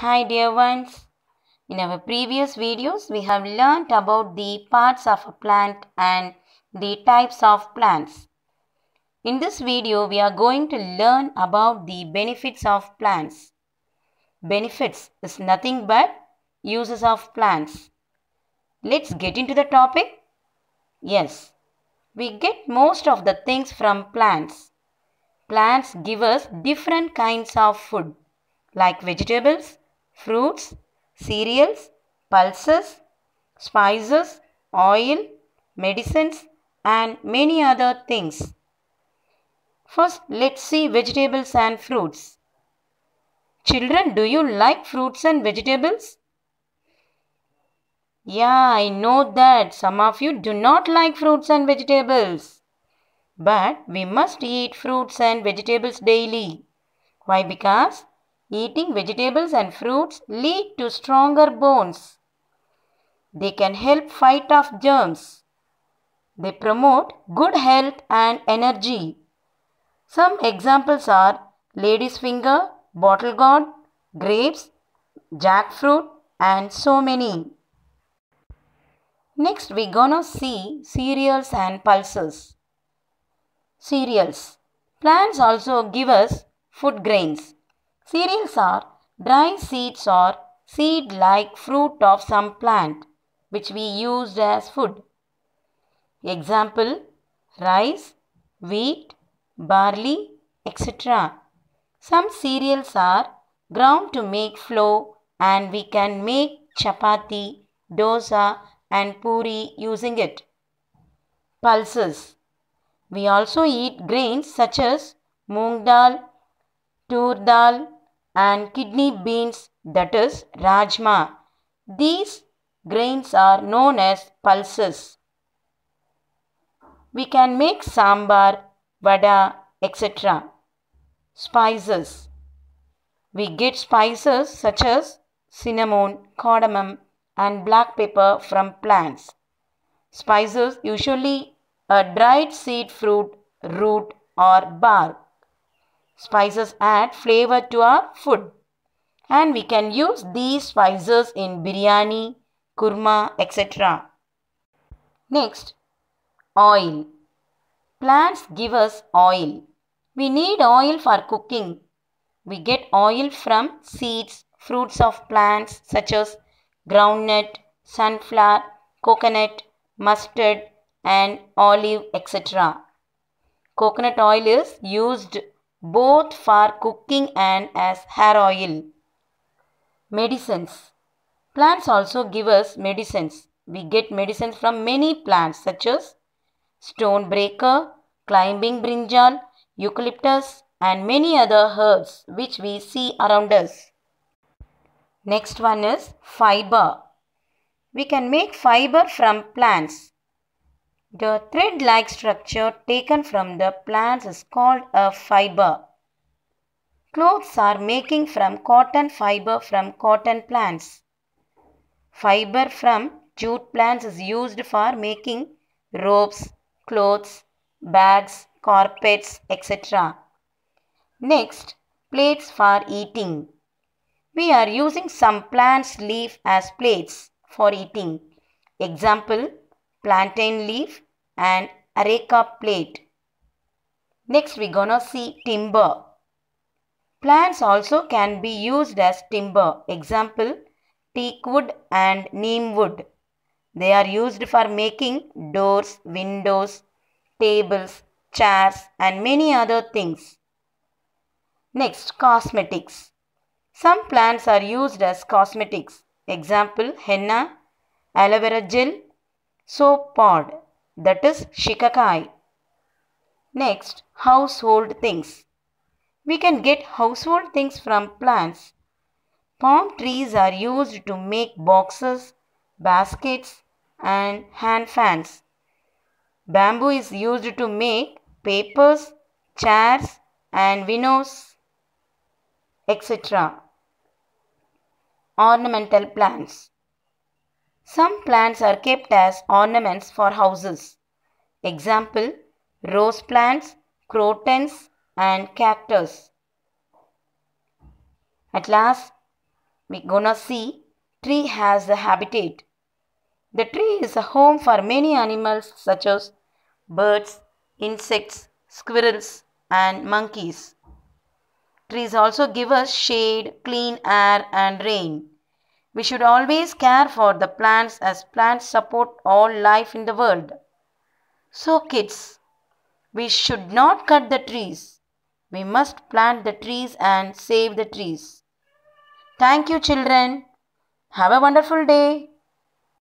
Hi dear ones. In our previous videos, we have learnt about the parts of a plant and the types of plants. In this video, we are going to learn about the benefits of plants. Benefits is nothing but uses of plants. Let's get into the topic. Yes, we get most of the things from plants. Plants give us different kinds of food like vegetables, fruits, cereals, pulses, spices, oil, medicines and many other things. First, let's see vegetables and fruits. Children, do you like fruits and vegetables? Yeah, I know that some of you do not like fruits and vegetables. But we must eat fruits and vegetables daily. Why? Because eating vegetables and fruits lead to stronger bones. They can help fight off germs. They promote good health and energy. Some examples are lady's finger, bottle gourd, grapes, jackfruit and so many. Next we gonna see cereals and pulses. Cereals. Plants also give us food grains. Cereals are dry seeds or seed-like fruit of some plant which we used as food. Example, rice, wheat, barley, etc. Some cereals are ground to make flour and we can make chapati, dosa and puri using it. Pulses. We also eat grains such as moong dal, tur dal and kidney beans that is rajma. These grains are known as pulses. We can make sambar, vada, etc. Spices. We get spices such as cinnamon, cardamom and black pepper from plants. Spices usually a dried seed fruit, root or bark. Spices add flavor to our food and we can use these spices in biryani, kurma, etc. Next, oil. Plants give us oil. We need oil for cooking. We get oil from seeds, fruits of plants such as groundnut, sunflower, coconut, mustard and olive etc. Coconut oil is used both for cooking and as hair oil. Medicines. Plants also give us medicines. We get medicines from many plants such as stone breaker, climbing brinjal, eucalyptus and many other herbs which we see around us. Next one is fiber. We can make fiber from plants. The thread-like structure taken from the plants is called a fiber. Clothes are making from cotton fiber from cotton plants. Fiber from jute plants is used for making ropes, clothes, bags, carpets, etc. Next, plates for eating. We are using some plant's leaf as plates for eating. Example, plantain leaf and areca plate. Next we gonna see timber. Plants also can be used as timber. Example, teak wood and neem wood. They are used for making doors, windows, tables, chairs and many other things. Next, cosmetics. Some plants are used as cosmetics. Example, henna, aloe vera gel, soap pod that is shikakai. Next, household things. We can get household things from plants. Palm trees are used to make boxes, baskets and hand fans. Bamboo is used to make papers, chairs and windows, etc. Ornamental plants. Some plants are kept as ornaments for houses. Example, rose plants, crotons and cactus. At last, we gonna see tree has a habitat. The tree is a home for many animals such as birds, insects, squirrels and monkeys. Trees also give us shade, clean air and rain. We should always care for the plants as plants support all life in the world. So kids, we should not cut the trees. We must plant the trees and save the trees. Thank you children. Have a wonderful day.